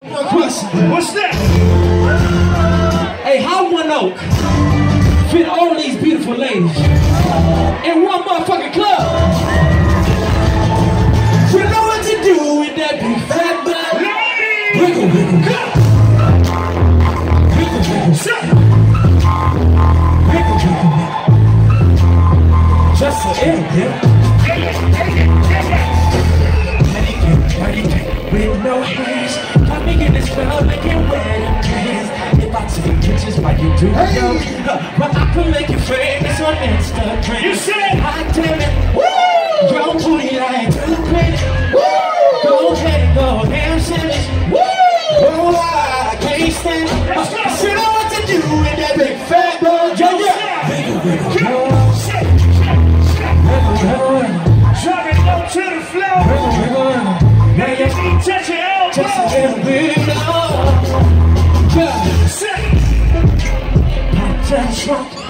What's that? Hey, how 1 Oak fit all these beautiful ladies in one motherfucking club? You know what to do with that big fat butt. Wiggle, wiggle, go. Wiggle, wiggle, Shut wiggle, wiggle, wiggle. Just a little bit. With no hands, in this club making wedding plans. If I take pictures while you do hey. but I can make you famous on Instagram. You said- I tell it, woo! Your booty like too crazy. Woo! Go ahead and go ham sandwich. Woo! Oh, I can't stand it. Go. She know what to do with that elbows. just a little bit of yeah. Shut Pop that trunk,